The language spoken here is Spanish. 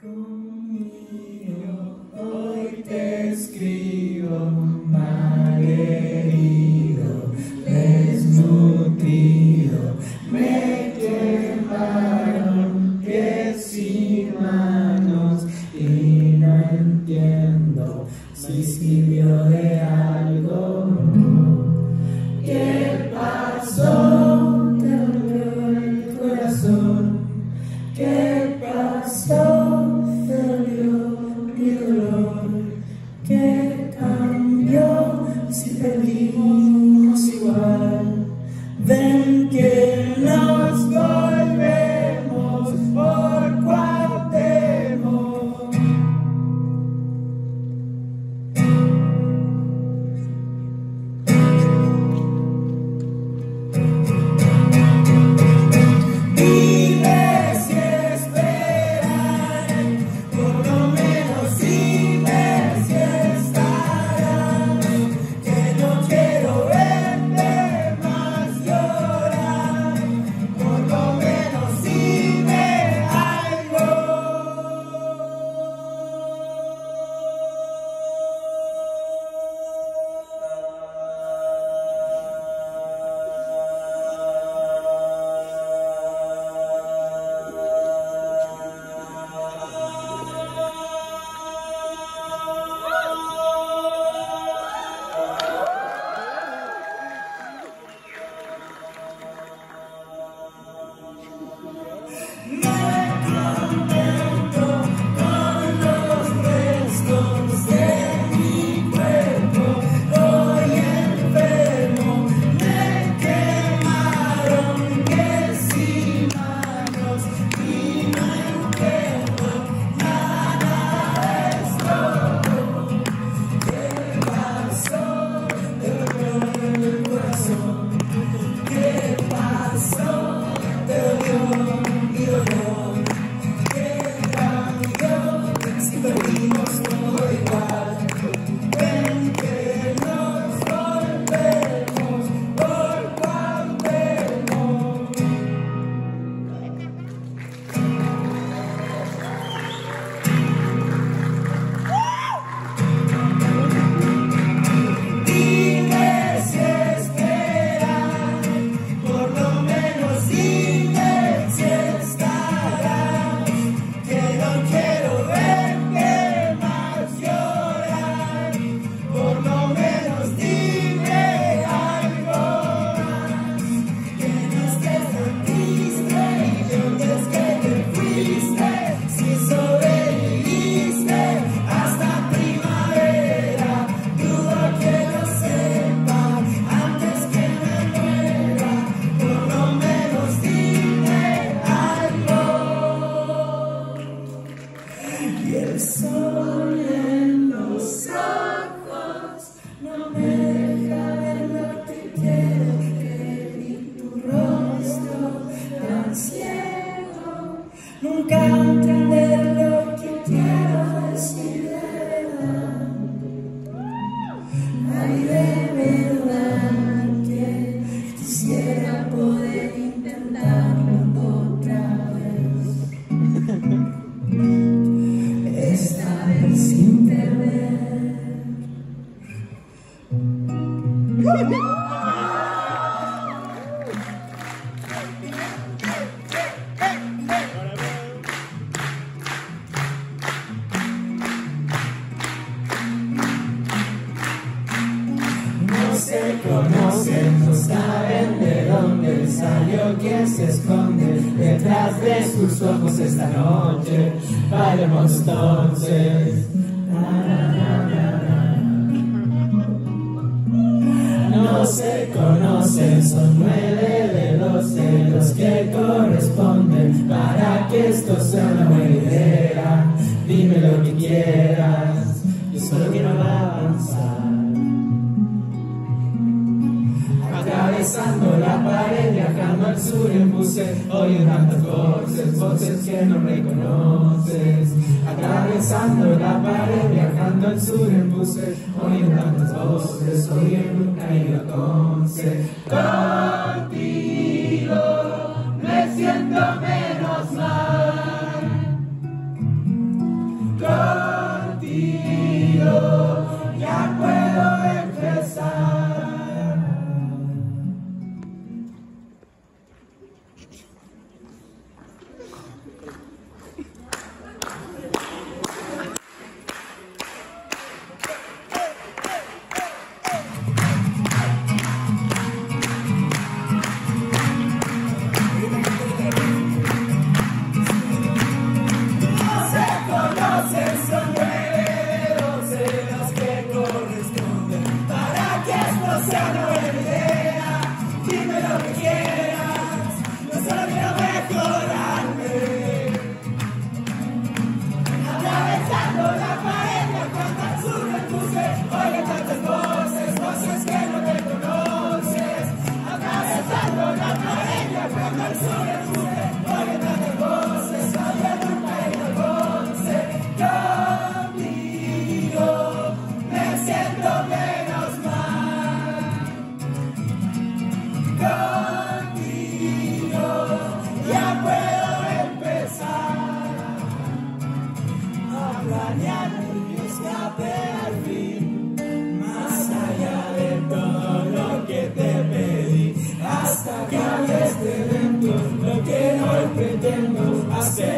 Conmigo hoy te escribo, malherido, desnutrido, me quema. Amen. El los aguas no me deja ver lo que quiero que tu rostro tan ciego. Nunca No se conocen, no saben de dónde salió quien se esconde detrás de sus ojos esta noche. Bailemos entonces. No se conocen, son nueve en buses, oye tantas voces, voces que no reconoces. Atravesando la pared, viajando al sur en oye tantas voces, oye nunca he ido entonces. Contigo me siento menos mal. Saturday. planear mi escape al fin, más allá de todo lo que te pedí, hasta que hables de lo que hoy pretendo hacer.